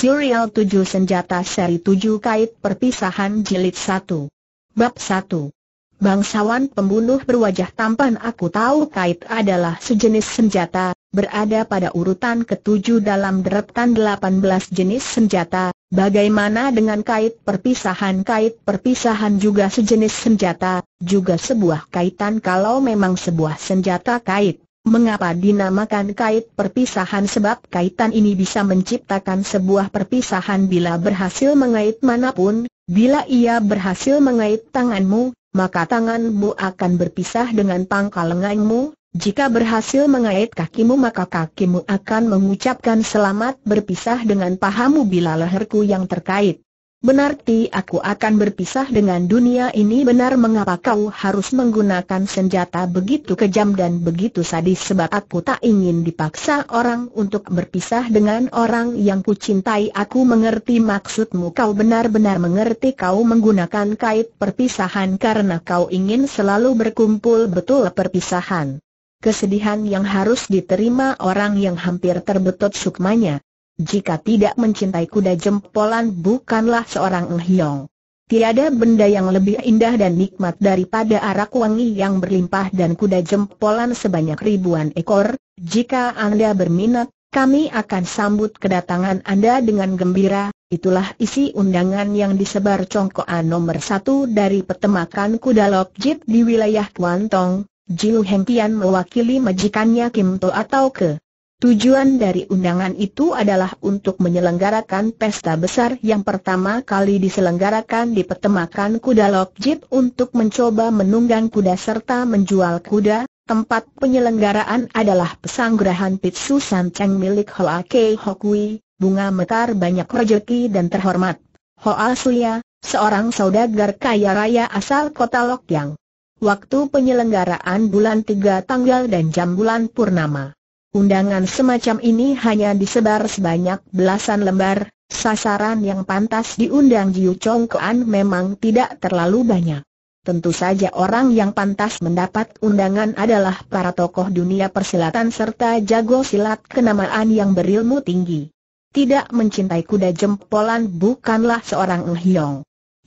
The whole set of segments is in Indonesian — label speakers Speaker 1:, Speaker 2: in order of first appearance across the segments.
Speaker 1: Serial 7 Senjata Seri 7 Kait Perpisahan Jilid 1 Bab 1 Bangsawan pembunuh berwajah tampan aku tahu kait adalah sejenis senjata, berada pada urutan ketujuh dalam deretan 18 jenis senjata, bagaimana dengan kait perpisahan? Kait perpisahan juga sejenis senjata, juga sebuah kaitan kalau memang sebuah senjata kait Mengapa dinamakan kait perpisahan? Sebab kaitan ini bisa menciptakan sebuah perpisahan. Bila berhasil mengait mana pun, bila ia berhasil mengait tanganmu, maka tanganmu akan berpisah dengan pangkal lenganmu, jika berhasil mengait kakimu maka kakimu akan mengucapkan selamat berpisah dengan pahamu. Bila leherku yang terkait. Benarti aku akan berpisah dengan dunia ini benar mengapa kau harus menggunakan senjata begitu kejam dan begitu sadis sebab aku tak ingin dipaksa orang untuk berpisah dengan orang yang kucintai aku mengerti maksudmu kau benar-benar mengerti kau menggunakan kait perpisahan karena kau ingin selalu berkumpul betul perpisahan. Kesedihan yang harus diterima orang yang hampir terbetot sukmanya jika tidak mencintai kuda jempolan bukanlah seorang enghyong. Tiada benda yang lebih indah dan nikmat daripada arak wangi yang berlimpah dan kuda jempolan sebanyak ribuan ekor. Jika Anda berminat, kami akan sambut kedatangan Anda dengan gembira. Itulah isi undangan yang disebar congkoan nomor satu dari petemakan kuda Lokjit di wilayah Kuantong. Jiu Hengkian mewakili majikannya Kim To atau ke Tujuan dari undangan itu adalah untuk menyelenggarakan pesta besar yang pertama kali diselenggarakan di petemakan kuda Lokjit untuk mencoba menunggang kuda serta menjual kuda. Tempat penyelenggaraan adalah pesanggerahan Pitsu Sanceng milik Hoa Kei Hokui, bunga mekar banyak rejeki dan terhormat. Hoa Suya, seorang saudagar kaya raya asal kota Lokyang. Waktu penyelenggaraan bulan 3 tanggal dan jam bulan purnama. Undangan semacam ini hanya disebar sebanyak belasan lembar, sasaran yang pantas diundang Jiu Chong Koan memang tidak terlalu banyak. Tentu saja orang yang pantas mendapat undangan adalah para tokoh dunia persilatan serta jago silat kenamaan yang berilmu tinggi. Tidak mencintai kuda jempolan bukanlah seorang Eng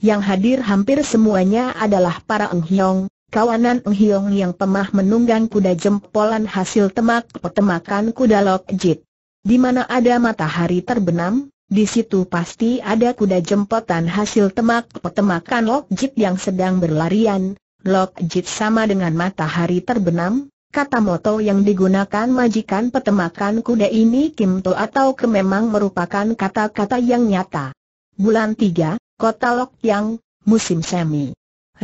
Speaker 1: Yang hadir hampir semuanya adalah para Eng kawanan Eng Hiong yang pemah menunggang kuda jempolan hasil temak petemakan kuda Lok Jit. Di mana ada matahari terbenam, di situ pasti ada kuda jempotan hasil temak petemakan Lok Jit yang sedang berlarian. Lok Jit sama dengan matahari terbenam, kata moto yang digunakan majikan petemakan kuda ini Kim To atau ke memang merupakan kata-kata yang nyata. Bulan 3, Kota Lok Yang, musim semi.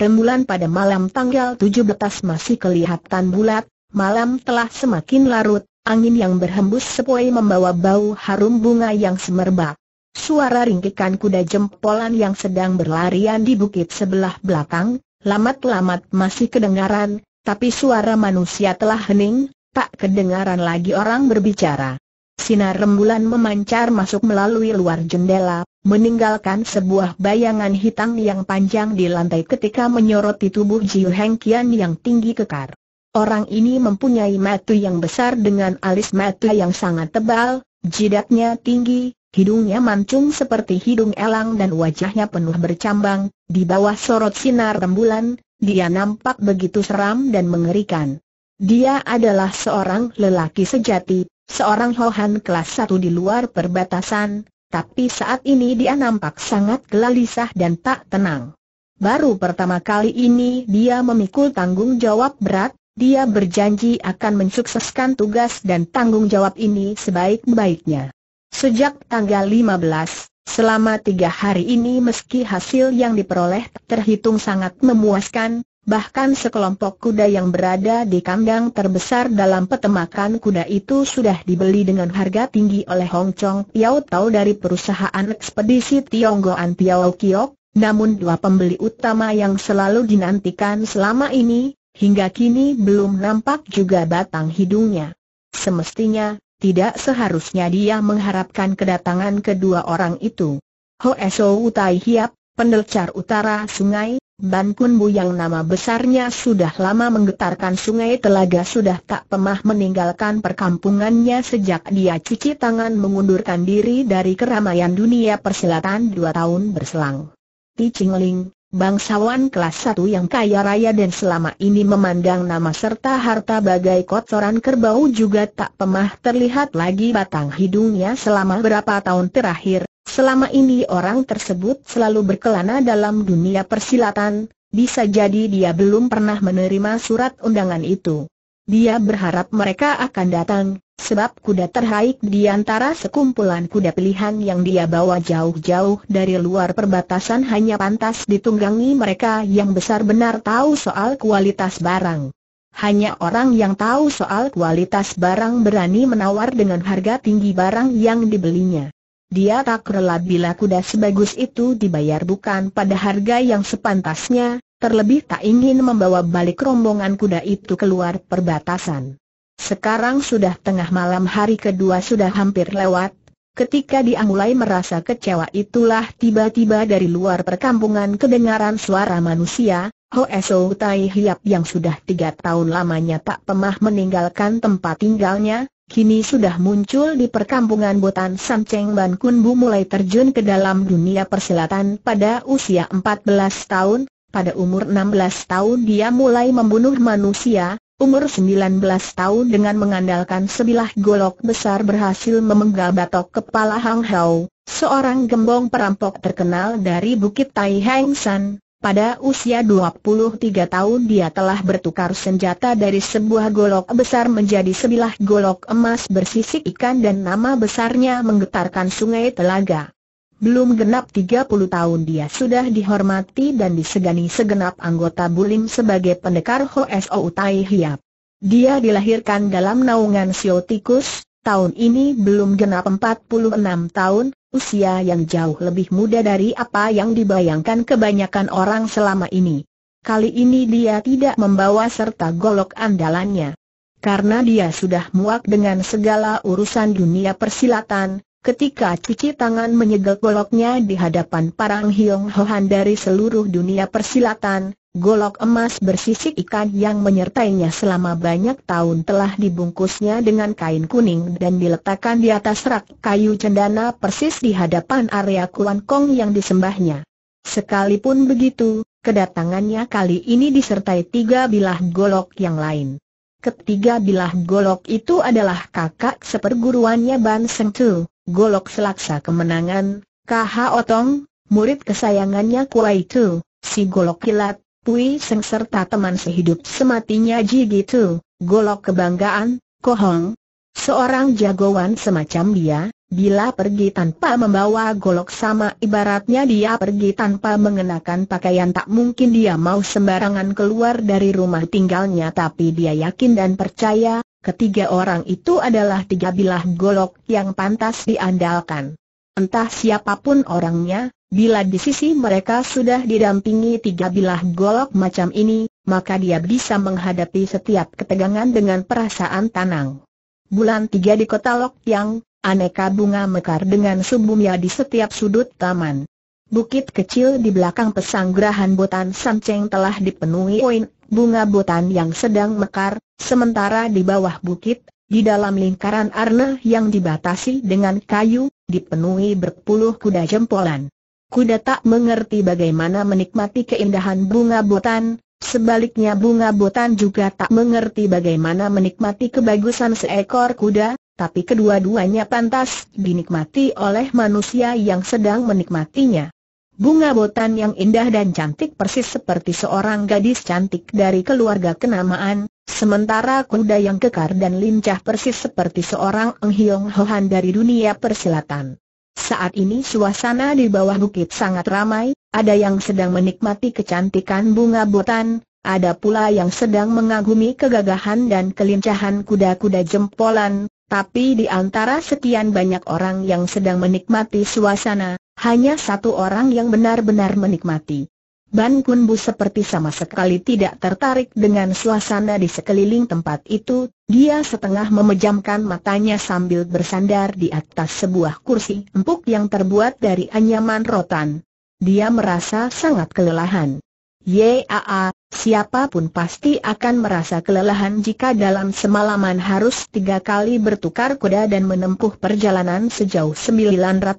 Speaker 1: Rembulan pada malam tanggal 17 masih kelihatan bulat, malam telah semakin larut, angin yang berhembus sepoi membawa bau harum bunga yang semerbak. Suara ringkikan kuda jempolan yang sedang berlarian di bukit sebelah belakang, lamat-lamat masih kedengaran, tapi suara manusia telah hening, tak kedengaran lagi orang berbicara. Sinar rembulan memancar masuk melalui luar jendela, meninggalkan sebuah bayangan hitam yang panjang di lantai ketika menyoroti tubuh Jiu Heng Kian yang tinggi kekar. Orang ini mempunyai mata yang besar dengan alis mata yang sangat tebal, jidatnya tinggi, hidungnya mancung seperti hidung elang dan wajahnya penuh bercambang, di bawah sorot sinar rembulan, dia nampak begitu seram dan mengerikan. Dia adalah seorang lelaki sejati, seorang hohan kelas satu di luar perbatasan, tapi saat ini dia nampak sangat gelisah dan tak tenang. Baru pertama kali ini dia memikul tanggung jawab berat, dia berjanji akan mensukseskan tugas dan tanggung jawab ini sebaik-baiknya. Sejak tanggal 15, selama tiga hari ini meski hasil yang diperoleh terhitung sangat memuaskan, Bahkan sekelompok kuda yang berada di kandang terbesar dalam petemakan kuda itu sudah dibeli dengan harga tinggi oleh Hong Chong Piao Tau dari perusahaan ekspedisi Tionggoan Piao Kiok, namun dua pembeli utama yang selalu dinantikan selama ini, hingga kini belum nampak juga batang hidungnya. Semestinya, tidak seharusnya dia mengharapkan kedatangan kedua orang itu. Ho Eso Utai Hiap, pendelcar utara sungai, Ban Kun Bu yang nama besarnya sudah lama menggetarkan sungai telaga sudah tak pemah meninggalkan perkampungannya sejak dia cuci tangan mengundurkan diri dari keramaian dunia persilatan dua tahun berselang. Ti Chingling, bangsawan kelas satu yang kaya raya dan selama ini memandang nama serta harta bagai kotoran kerbau juga tak pemah terlihat lagi batang hidungnya selama berapa tahun terakhir, Selama ini orang tersebut selalu berkelana dalam dunia persilatan, bisa jadi dia belum pernah menerima surat undangan itu. Dia berharap mereka akan datang, sebab kuda terbaik di antara sekumpulan kuda pilihan yang dia bawa jauh-jauh dari luar perbatasan hanya pantas ditunggangi mereka yang besar benar tahu soal kualitas barang. Hanya orang yang tahu soal kualitas barang berani menawar dengan harga tinggi barang yang dibelinya. Dia tak rela bila kuda sebagus itu dibayar bukan pada harga yang sepantasnya, terlebih tak ingin membawa balik rombongan kuda itu keluar perbatasan. Sekarang sudah tengah malam hari kedua sudah hampir lewat, ketika dia mulai merasa kecewa itulah tiba-tiba dari luar perkampungan kedengaran suara manusia, Ho Eso Tai Hiap yang sudah tiga tahun lamanya tak pernah meninggalkan tempat tinggalnya, kini sudah muncul di perkampungan Botan Samceng Ban Kun Bu mulai terjun ke dalam dunia persilatan. Pada usia 14 tahun, pada umur 16 tahun dia mulai membunuh manusia, umur 19 tahun dengan mengandalkan sebilah golok besar berhasil memenggal batok kepala Hang Hao, seorang gembong perampok terkenal dari Bukit Tai Hang San, pada usia 23 tahun dia telah bertukar senjata dari sebuah golok besar menjadi sebilah golok emas bersisik ikan dan nama besarnya menggetarkan sungai telaga. Belum genap 30 tahun dia sudah dihormati dan disegani segenap anggota Bulim sebagai pendekar Ho Utai Hiap. Dia dilahirkan dalam naungan Siotikus, tahun ini belum genap 46 tahun, usia yang jauh lebih muda dari apa yang dibayangkan kebanyakan orang selama ini. Kali ini dia tidak membawa serta golok andalannya. Karena dia sudah muak dengan segala urusan dunia persilatan, ketika cuci tangan menyegel goloknya di hadapan para Hiong Hohan dari seluruh dunia persilatan, Golok emas bersisik ikan yang menyertainya selama banyak tahun telah dibungkusnya dengan kain kuning dan diletakkan di atas rak kayu cendana persis di hadapan area Kuan Kong yang disembahnya. Sekalipun begitu, kedatangannya kali ini disertai tiga bilah golok yang lain. Ketiga bilah golok itu adalah kakak seperguruannya Ban Seng Tu, golok selaksa kemenangan, KH Otong, murid kesayangannya Kuai Tu, si golok kilat, Pui Seng serta teman sehidup sematinya Ji gitu, golok kebanggaan, kohong. Seorang jagoan semacam dia, bila pergi tanpa membawa golok sama ibaratnya dia pergi tanpa mengenakan pakaian tak mungkin dia mau sembarangan keluar dari rumah tinggalnya tapi dia yakin dan percaya, ketiga orang itu adalah tiga bilah golok yang pantas diandalkan. Entah siapa pun orangnya, Bila di sisi mereka sudah didampingi tiga bilah golok macam ini, maka dia bisa menghadapi setiap ketegangan dengan perasaan tenang. Bulan tiga di kota Lok Yang, aneka bunga mekar dengan subumya di setiap sudut taman. Bukit kecil di belakang pesanggerahan Botan Samceng telah dipenuhi poin bunga botan yang sedang mekar, sementara di bawah bukit, di dalam lingkaran arna yang dibatasi dengan kayu, dipenuhi berpuluh kuda jempolan. Kuda tak mengerti bagaimana menikmati keindahan bunga botan, sebaliknya bunga botan juga tak mengerti bagaimana menikmati kebagusan seekor kuda, tapi kedua-duanya pantas dinikmati oleh manusia yang sedang menikmatinya. Bunga botan yang indah dan cantik persis seperti seorang gadis cantik dari keluarga kenamaan, sementara kuda yang kekar dan lincah persis seperti seorang Enghiong Hohan dari dunia persilatan. Saat ini suasana di bawah bukit sangat ramai, ada yang sedang menikmati kecantikan bunga botan, ada pula yang sedang mengagumi kegagahan dan kelincahan kuda-kuda jempolan, tapi di antara sekian banyak orang yang sedang menikmati suasana, hanya satu orang yang benar-benar menikmati. Ban Kun Bu seperti sama sekali tidak tertarik dengan suasana di sekeliling tempat itu, dia setengah memejamkan matanya sambil bersandar di atas sebuah kursi empuk yang terbuat dari anyaman rotan. Dia merasa sangat kelelahan. Yaa, siapa pun pasti akan merasa kelelahan jika dalam semalaman harus tiga kali bertukar kuda dan menempuh perjalanan sejauh 933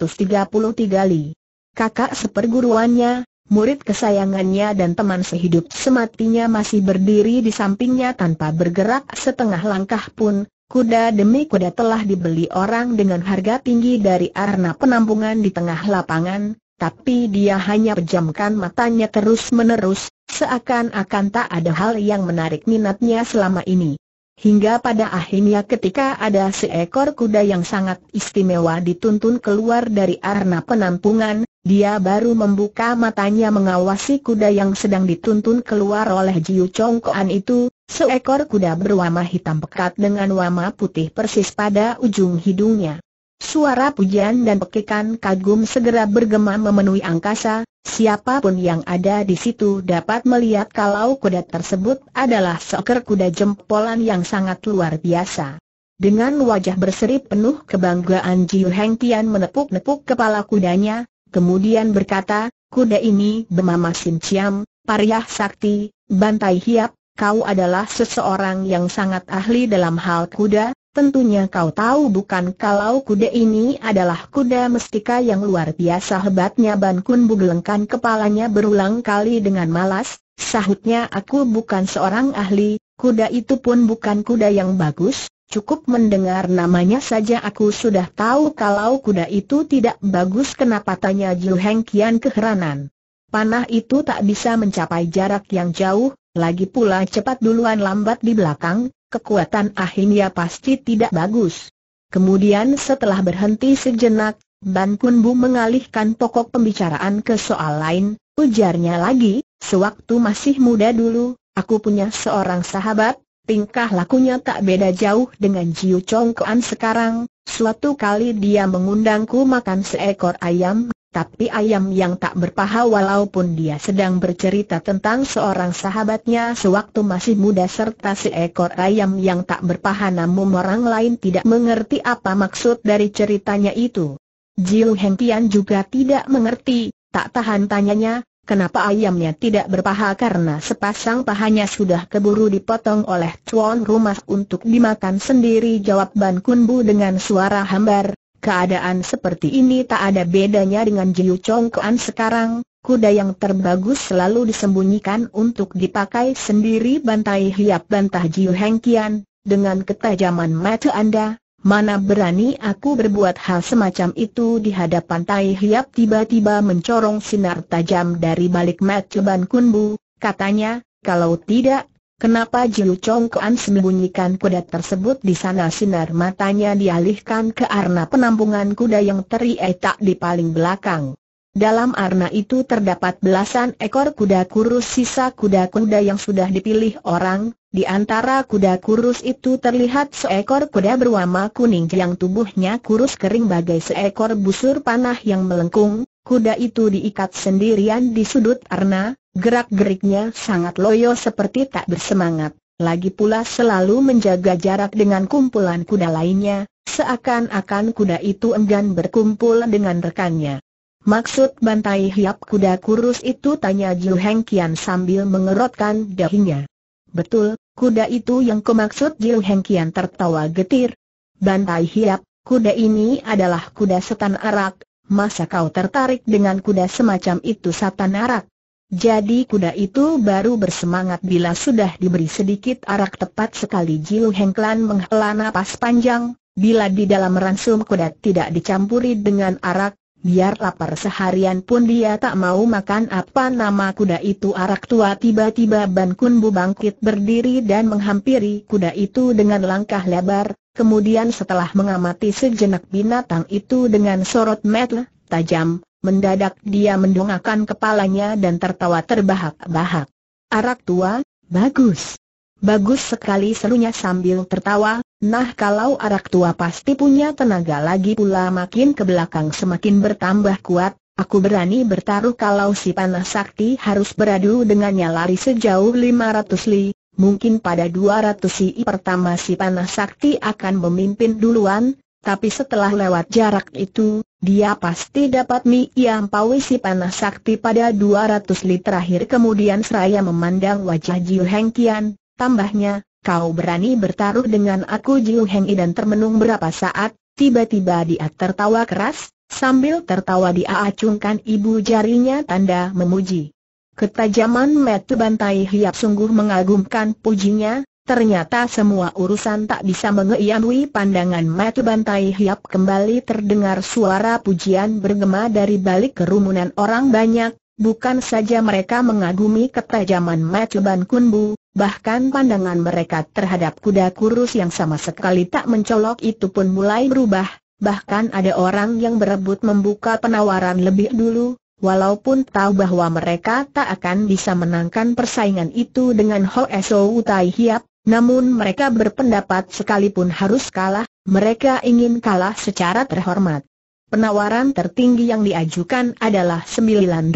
Speaker 1: li. Kakak seperguruannya, murid kesayangannya dan teman sehidup sematinya masih berdiri di sampingnya tanpa bergerak setengah langkah pun, kuda demi kuda telah dibeli orang dengan harga tinggi dari arna penampungan di tengah lapangan, tapi dia hanya pejamkan matanya terus-menerus, seakan-akan tak ada hal yang menarik minatnya selama ini. Hingga pada akhirnya ketika ada seekor kuda yang sangat istimewa dituntun keluar dari arena penampungan, dia baru membuka matanya mengawasi kuda yang sedang dituntun keluar oleh Jiu Chongkoan itu, seekor kuda berwarna hitam pekat dengan warna putih persis pada ujung hidungnya. Suara pujian dan pekikan kagum segera bergema memenuhi angkasa, siapa pun yang ada di situ dapat melihat kalau kuda tersebut adalah seekor kuda jempolan yang sangat luar biasa. Dengan wajah berseri penuh kebanggaan Jiu Heng Tian menepuk-nepuk kepala kudanya, kemudian berkata, kuda ini bernama Sin Chiam, Pariah Sakti, Bantai Hiap, kau adalah seseorang yang sangat ahli dalam hal kuda, Tentunya kau tahu bukan kalau kuda ini adalah kuda mestika yang luar biasa hebatnya. Ban Kun bugelengkan kepalanya berulang kali dengan malas, sahutnya aku bukan seorang ahli, kuda itu pun bukan kuda yang bagus, cukup mendengar namanya saja aku sudah tahu kalau kuda itu tidak bagus kenapa tanya Jiu Heng Kian keheranan. Panah itu tak bisa mencapai jarak yang jauh, lagi pula cepat duluan lambat di belakang, kekuatan akhirnya pasti tidak bagus. Kemudian setelah berhenti sejenak, Ban Kun Bu mengalihkan pokok pembicaraan ke soal lain, ujarnya lagi, sewaktu masih muda dulu, aku punya seorang sahabat, tingkah lakunya tak beda jauh dengan Jiu Chong Koan sekarang, suatu kali dia mengundangku makan seekor ayam, tapi ayam yang tak berpaha walaupun dia sedang bercerita tentang seorang sahabatnya sewaktu masih muda serta seekor ayam yang tak berpaha namun orang lain tidak mengerti apa maksud dari ceritanya itu. Jiu Hengtian juga tidak mengerti, tak tahan tanyanya, kenapa ayamnya tidak berpaha karena sepasang pahanya sudah keburu dipotong oleh tuan rumah untuk dimakan sendiri jawab Ban Kunbu dengan suara hambar, Keadaan seperti ini tak ada bedanya dengan Jiu Chong Kuan sekarang, kuda yang terbagus selalu disembunyikan untuk dipakai sendiri bantai hiap bantah Jiu Heng Kian, dengan ketajaman mata Anda, mana berani aku berbuat hal semacam itu di hadapan Tai Hiap tiba-tiba mencorong sinar tajam dari balik mata Ban Kunbu, katanya, kalau tidak, Kenapa Jiu Chong Kuan sembunyikan kuda tersebut di sana sinar matanya dialihkan ke arna penampungan kuda yang terietak di paling belakang. Dalam arna itu terdapat belasan ekor kuda kurus sisa kuda-kuda yang sudah dipilih orang, di antara kuda kurus itu terlihat seekor kuda berwarna kuning yang tubuhnya kurus kering bagai seekor busur panah yang melengkung, kuda itu diikat sendirian di sudut arna, Gerak-geriknya sangat loyo seperti tak bersemangat, lagi pula selalu menjaga jarak dengan kumpulan kuda lainnya, seakan-akan kuda itu enggan berkumpul dengan rekannya. Maksud bantai hiap kuda kurus itu tanya Jiu Heng Kian sambil mengerotkan dahinya. Betul, kuda itu yang kumaksud Jiu Heng Kian tertawa getir. Bantai hiap, kuda ini adalah kuda setan arak, masa kau tertarik dengan kuda semacam itu setan arak? Jadi kuda itu baru bersemangat bila sudah diberi sedikit arak tepat sekali Jiu Hengklan menghela napas panjang, bila di dalam ransum kuda tidak dicampuri dengan arak, biar lapar seharian pun dia tak mau makan apa nama kuda itu arak tua tiba-tiba Ban Kun Bu bangkit berdiri dan menghampiri kuda itu dengan langkah lebar, kemudian setelah mengamati sejenak binatang itu dengan sorot mata tajam, Mendadak dia mendongakkan kepalanya dan tertawa terbahak-bahak. Arak tua, bagus. Bagus sekali serunya sambil tertawa, nah kalau arak tua pasti punya tenaga lagi pula makin ke belakang semakin bertambah kuat, aku berani bertaruh kalau si panah sakti harus beradu dengannya lari sejauh 500 li, mungkin pada 200 li pertama si panah sakti akan memimpin duluan, tapi setelah lewat jarak itu, dia pasti dapat miampaui si panas sakti pada 200 li terakhir. Kemudian seraya memandang wajah Jiu Heng Kian, tambahnya, kau berani bertaruh dengan aku Jiu Heng dan termenung berapa saat, tiba-tiba dia tertawa keras, sambil tertawa dia acungkan ibu jarinya tanda memuji. Ketajaman metu bantai hiap sungguh mengagumkan pujinya, Ternyata semua urusan tak bisa mengeiyamui pandangan mata bantai hiap. Kembali terdengar suara pujian bergema dari balik kerumunan orang banyak, bukan saja mereka mengagumi ketajaman mata ban kunbu, bahkan pandangan mereka terhadap kuda kurus yang sama sekali tak mencolok itu pun mulai berubah, bahkan ada orang yang berebut membuka penawaran lebih dulu, walaupun tahu bahwa mereka tak akan bisa menangkan persaingan itu dengan Ho Eso Utai Hiap, namun mereka berpendapat sekalipun harus kalah, mereka ingin kalah secara terhormat. Penawaran tertinggi yang diajukan adalah 9.500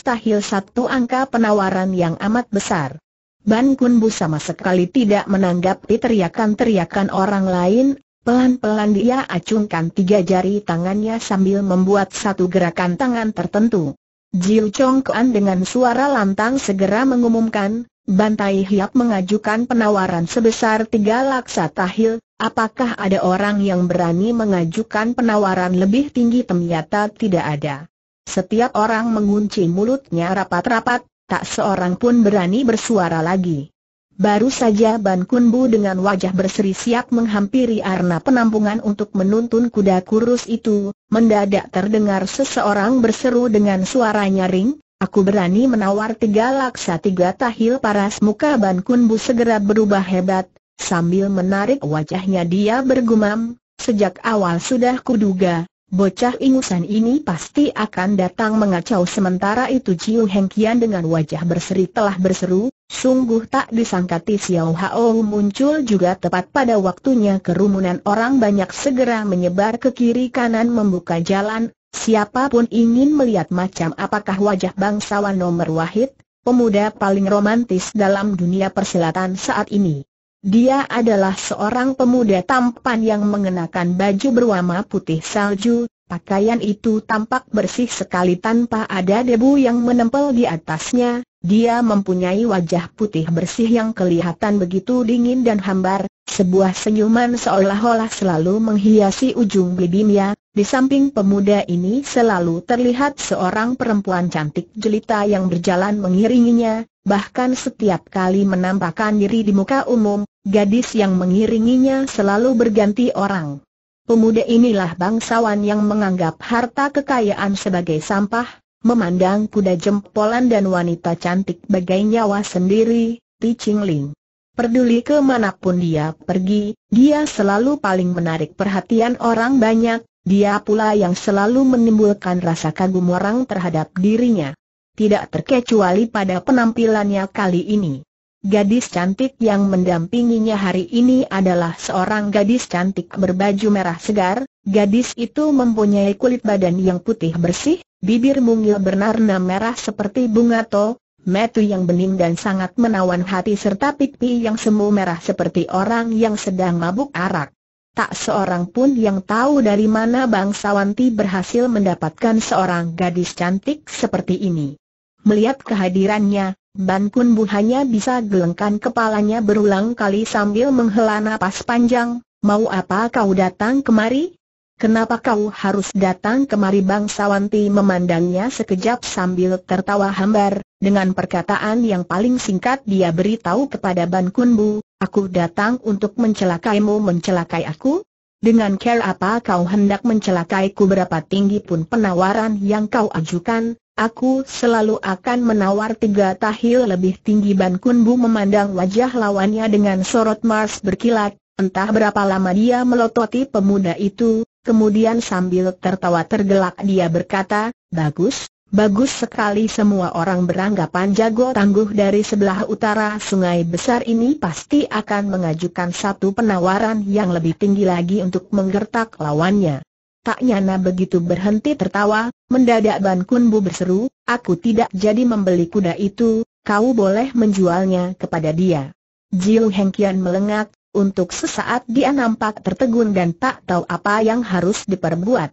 Speaker 1: tahil satu angka penawaran yang amat besar. Ban Kunbu sama sekali tidak menanggapi teriakan-teriakan orang lain, pelan-pelan dia acungkan tiga jari tangannya sambil membuat satu gerakan tangan tertentu. Jiu Chong Kuan dengan suara lantang segera mengumumkan, Bantai Hiap mengajukan penawaran sebesar tiga laksa tahil, apakah ada orang yang berani mengajukan penawaran lebih tinggi ternyata tidak ada. Setiap orang mengunci mulutnya rapat-rapat, tak seorang pun berani bersuara lagi. Baru saja Ban Kunbu dengan wajah berseri siap menghampiri arna penampungan untuk menuntun kuda kurus itu, mendadak terdengar seseorang berseru dengan suara nyaring, Aku berani menawar tiga laksa tiga tahil paras muka Ban Kun Bu segera berubah hebat, sambil menarik wajahnya dia bergumam, sejak awal sudah kuduga, bocah ingusan ini pasti akan datang mengacau sementara itu Jiu Heng Kian dengan wajah berseri telah berseru, sungguh tak disangkati Xiao Hao muncul juga tepat pada waktunya kerumunan orang banyak segera menyebar ke kiri kanan membuka jalan, Siapa pun ingin melihat macam apakah wajah bangsawan nomor wahid, pemuda paling romantis dalam dunia persilatan saat ini. Dia adalah seorang pemuda tampan yang mengenakan baju berwarna putih salju, pakaian itu tampak bersih sekali tanpa ada debu yang menempel di atasnya, dia mempunyai wajah putih bersih yang kelihatan begitu dingin dan hambar, sebuah senyuman seolah-olah selalu menghiasi ujung bibirnya, di samping pemuda ini selalu terlihat seorang perempuan cantik jelita yang berjalan mengiringinya, bahkan setiap kali menampakkan diri di muka umum, gadis yang mengiringinya selalu berganti orang. Pemuda inilah bangsawan yang menganggap harta kekayaan sebagai sampah, memandang kuda jempolan dan wanita cantik bagai nyawa sendiri, Ti Ching Ling. Peduli ke mana pun dia pergi, dia selalu paling menarik perhatian orang banyak, dia pula yang selalu menimbulkan rasa kagum orang terhadap dirinya. Tidak terkecuali pada penampilannya kali ini. Gadis cantik yang mendampinginya hari ini adalah seorang gadis cantik berbaju merah segar, gadis itu mempunyai kulit badan yang putih bersih, bibir mungil bernarna merah seperti bunga to, metu yang bening dan sangat menawan hati serta pipi yang semu merah seperti orang yang sedang mabuk arak. Tak seorang pun yang tahu dari mana bangsawan Ti berhasil mendapatkan seorang gadis cantik seperti ini. Melihat kehadirannya, Ban Kun Bu hanya bisa gelengkan kepalanya berulang kali sambil menghela napas panjang, mau apa kau datang kemari? Kenapa kau harus datang kemari? Bangsawan Ti memandangnya sekejap sambil tertawa hambar, dengan perkataan yang paling singkat dia beritahu kepada Ban Kun Bu, Aku datang untuk mencelakaimu. Mencelakai aku? Dengan care apa kau hendak mencelakaiku? Berapa tinggi pun penawaran yang kau ajukan, aku selalu akan menawar tiga tahil lebih tinggi. Ban Kun Bu memandang wajah lawannya dengan sorot Mars berkilat, entah berapa lama dia melototi pemuda itu, kemudian sambil tertawa tergelak dia berkata, bagus, Bagus sekali semua orang beranggapan jago tangguh dari sebelah utara. Sungai besar ini pasti akan mengajukan satu penawaran yang lebih tinggi lagi untuk menggertak lawannya. Tak nyana begitu berhenti tertawa, mendadak Ban Kunbu berseru, aku tidak jadi membeli kuda itu, kau boleh menjualnya kepada dia. Jiu Hengkian melengak, untuk sesaat dia nampak tertegun dan tak tahu apa yang harus diperbuat.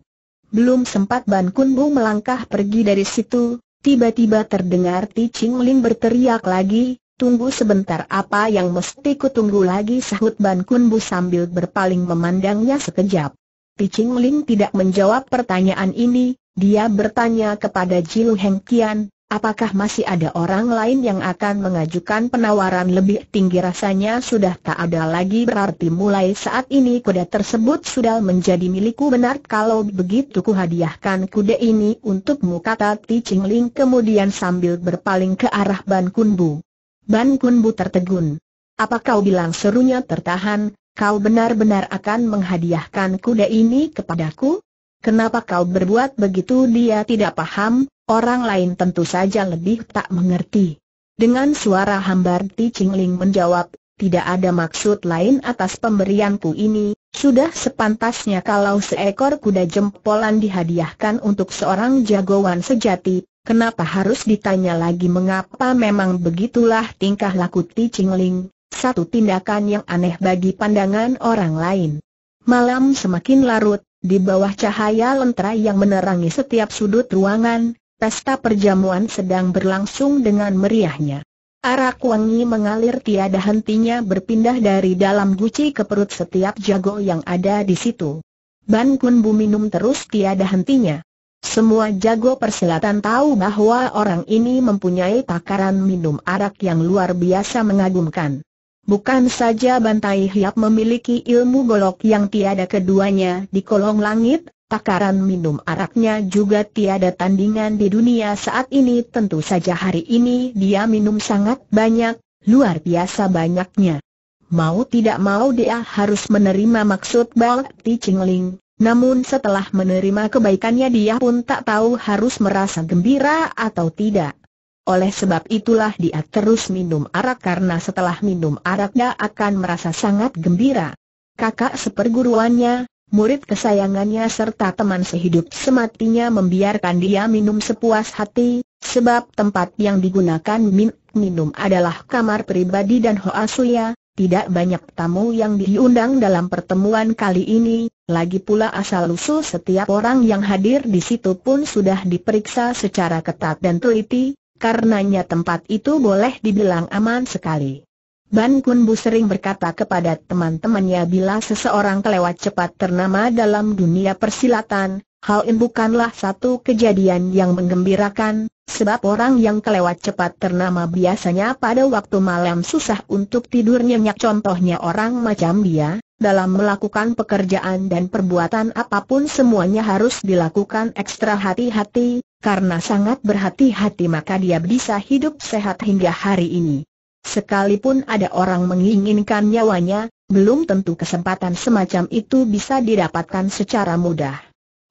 Speaker 1: Belum sempat Ban Kun Bu melangkah pergi dari situ, tiba-tiba terdengar Ti Ching Ling berteriak lagi, tunggu sebentar apa yang mesti kutunggu lagi sahut Ban Kun Bu sambil berpaling memandangnya sekejap. Ti Ching Ling tidak menjawab pertanyaan ini, dia bertanya kepada Jiu Heng Kian, apakah masih ada orang lain yang akan mengajukan penawaran lebih tinggi? Rasanya sudah tak ada lagi berarti mulai saat ini kuda tersebut sudah menjadi milikku. Benar kalau begitu ku hadiahkan kuda ini untukmu kata Ti Ching Ling kemudian sambil berpaling ke arah Ban Kun Bu. Ban Kun Bu tertegun. Apa kau bilang? Serunya tertahan, kau benar-benar akan menghadiahkan kuda ini kepadaku? Kenapa kau berbuat begitu dia tidak paham, orang lain tentu saja lebih tak mengerti. Dengan suara hambar Ti Chingling menjawab, tidak ada maksud lain atas pemberianku ini, sudah sepantasnya kalau seekor kuda jempolan dihadiahkan untuk seorang jagoan sejati, kenapa harus ditanya lagi mengapa memang begitulah tingkah laku Ti Chingling, satu tindakan yang aneh bagi pandangan orang lain. Malam semakin larut, di bawah cahaya lentera yang menerangi setiap sudut ruangan, pesta perjamuan sedang berlangsung dengan meriahnya. Arak wangi mengalir tiada hentinya berpindah dari dalam guci ke perut setiap jago yang ada di situ. Ban Kun Bu minum terus tiada hentinya. Semua jago persilatan tahu bahwa orang ini mempunyai takaran minum arak yang luar biasa mengagumkan. Bukan saja Bantai Hiap memiliki ilmu golok yang tiada keduanya di kolong langit, takaran minum araknya juga tiada tandingan di dunia saat ini tentu saja hari ini dia minum sangat banyak, luar biasa banyaknya. Mau tidak mau dia harus menerima maksud Bakti Chingling, namun setelah menerima kebaikannya dia pun tak tahu harus merasa gembira atau tidak. Oleh sebab itulah dia terus minum arak karena setelah minum arak dia akan merasa sangat gembira. Kakak seperguruannya, murid kesayangannya serta teman sehidup sematinya membiarkan dia minum sepuas hati, sebab tempat yang digunakan min minum adalah kamar pribadi dan Hoa Suya, tidak banyak tamu yang diundang dalam pertemuan kali ini, lagi pula asal-usul setiap orang yang hadir di situ pun sudah diperiksa secara ketat dan teliti, karenanya tempat itu boleh dibilang aman sekali. Ban Kun Bu sering berkata kepada teman-temannya bila seseorang kelewat cepat ternama dalam dunia persilatan, hal ini bukanlah satu kejadian yang menggembirakan, sebab orang yang kelewat cepat ternama biasanya pada waktu malam susah untuk tidur nyenyak contohnya orang macam dia, dalam melakukan pekerjaan dan perbuatan apa pun semuanya harus dilakukan ekstra hati-hati, karena sangat berhati-hati maka dia bisa hidup sehat hingga hari ini. Sekalipun ada orang menginginkan nyawanya, belum tentu kesempatan semacam itu bisa didapatkan secara mudah.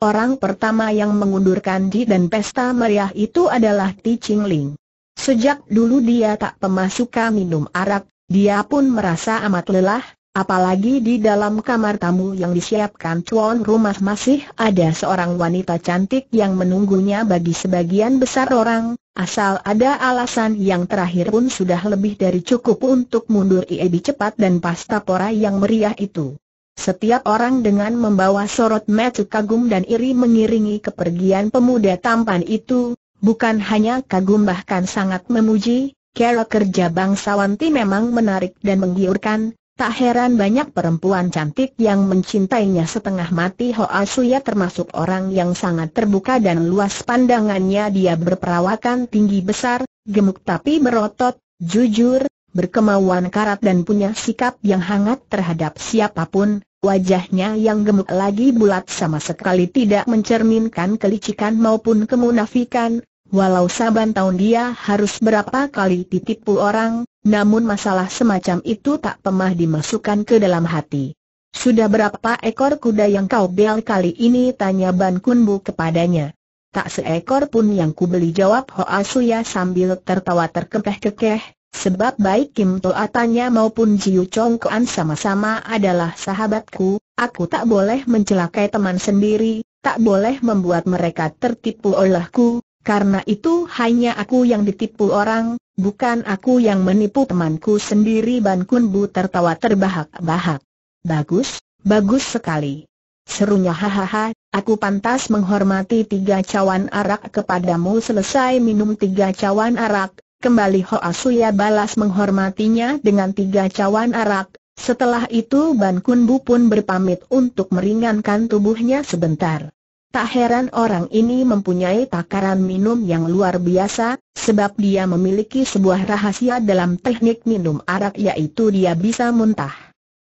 Speaker 1: Orang pertama yang mengundurkan di dan pesta meriah itu adalah Ti Ching Ling. Sejak dulu dia tak pemasuka minum arak, dia pun merasa amat lelah, Apalagi di dalam kamar tamu yang disiapkan tuan rumah masih ada seorang wanita cantik yang menunggunya bagi sebagian besar orang, asal ada alasan yang terakhir pun sudah lebih dari cukup untuk mundur lebih cepat dan pasta pora yang meriah itu. Setiap orang dengan membawa sorot mata kagum dan iri mengiringi kepergian pemuda tampan itu, bukan hanya kagum bahkan sangat memuji, kerja bangsawan Ti memang menarik dan menggiurkan, Tak heran banyak perempuan cantik yang mencintainya setengah mati. Hoa Suya termasuk orang yang sangat terbuka dan luas pandangannya. Dia berperawakan tinggi besar, gemuk tapi berotot, jujur, berkemauan karat dan punya sikap yang hangat terhadap siapa pun, wajahnya yang gemuk lagi bulat sama sekali tidak mencerminkan kelicikan maupun kemunafikan, Walau saban tahun dia harus berapa kali ditipu orang, namun masalah semacam itu tak pernah dimasukkan ke dalam hati. Sudah berapa ekor kuda yang kau bel kali ini? Tanya Ban Kun Bu kepadanya. Tak seekor pun yang ku beli jawab Hoa Suya sambil tertawa terkekeh-kekeh, sebab baik Kim Toa tanya maupun Jiu Chong Kuan sama-sama adalah sahabatku, aku tak boleh mencelakai teman sendiri, tak boleh membuat mereka tertipu olehku, karena itu hanya aku yang ditipu orang, bukan aku yang menipu temanku sendiri Ban Kun Bu tertawa terbahak-bahak. Bagus, bagus sekali. Serunya hahaha, aku pantas menghormati tiga cawan arak kepadamu selesai minum tiga cawan arak, kembali Hoa Suya balas menghormatinya dengan tiga cawan arak, setelah itu Ban Kun Bu pun berpamit untuk meringankan tubuhnya sebentar. Tak heran orang ini mempunyai takaran minum yang luar biasa, sebab dia memiliki sebuah rahasia dalam teknik minum arak yaitu dia bisa muntah.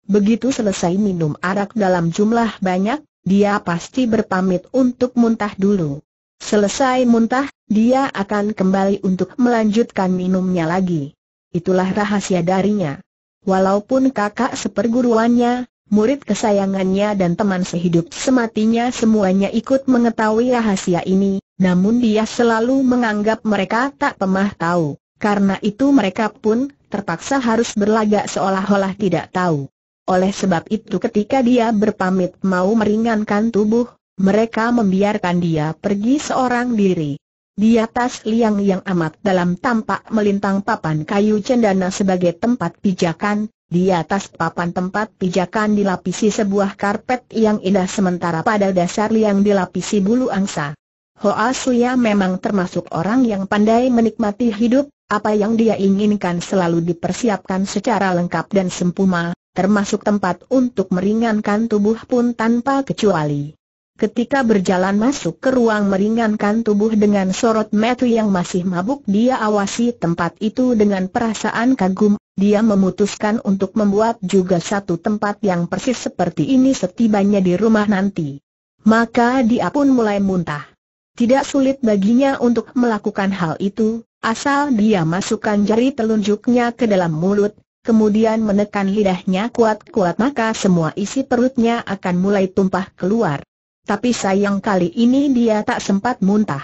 Speaker 1: Begitu selesai minum arak dalam jumlah banyak, dia pasti berpamit untuk muntah dulu. Selesai muntah, dia akan kembali untuk melanjutkan minumnya lagi. Itulah rahasia darinya. Walaupun kakak seperguruannya, murid kesayangannya dan teman sehidup sematinya semuanya ikut mengetahui rahasia ini, namun dia selalu menganggap mereka tak pernah tahu. Karena itu mereka pun terpaksa harus berlagak seolah-olah tidak tahu. Oleh sebab itu ketika dia berpamit mau meringankan tubuh, mereka membiarkan dia pergi seorang diri. Di atas liang yang amat dalam tampak melintang papan kayu cendana sebagai tempat pijakan, di atas papan tempat pijakan dilapisi sebuah karpet yang indah sementara pada dasar liang dilapisi bulu angsa. Hoa Suya memang termasuk orang yang pandai menikmati hidup, apa yang dia inginkan selalu dipersiapkan secara lengkap dan sempurna, termasuk tempat untuk meringankan tubuh pun tanpa kecuali. Ketika berjalan masuk ke ruang meringankan tubuh dengan sorot metu yang masih mabuk dia awasi tempat itu dengan perasaan kagum, dia memutuskan untuk membuat juga satu tempat yang persis seperti ini setibanya di rumah nanti. Maka dia pun mulai muntah. Tidak sulit baginya untuk melakukan hal itu, asal dia masukkan jari telunjuknya ke dalam mulut, kemudian menekan lidahnya kuat-kuat maka semua isi perutnya akan mulai tumpah keluar. Tapi sayang kali ini dia tak sempat muntah.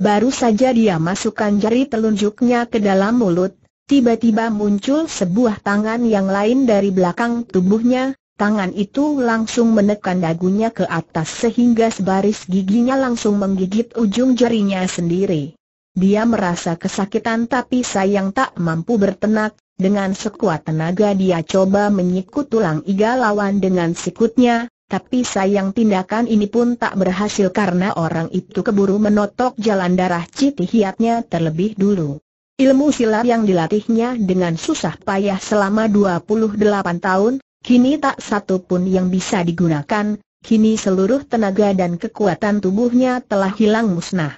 Speaker 1: Baru saja dia masukkan jari telunjuknya ke dalam mulut, tiba-tiba muncul sebuah tangan yang lain dari belakang tubuhnya, tangan itu langsung menekan dagunya ke atas sehingga sebaris giginya langsung menggigit ujung jarinya sendiri. Dia merasa kesakitan tapi sayang tak mampu bertenak, dengan sekuat tenaga dia coba menyikut tulang iga lawan dengan sikutnya, tapi sayang tindakan ini pun tak berhasil karena orang itu keburu menotok jalan darah citihiatnya terlebih dulu. Ilmu silat yang dilatihnya dengan susah payah selama 28 tahun, kini tak satu pun yang bisa digunakan, kini seluruh tenaga dan kekuatan tubuhnya telah hilang musnah.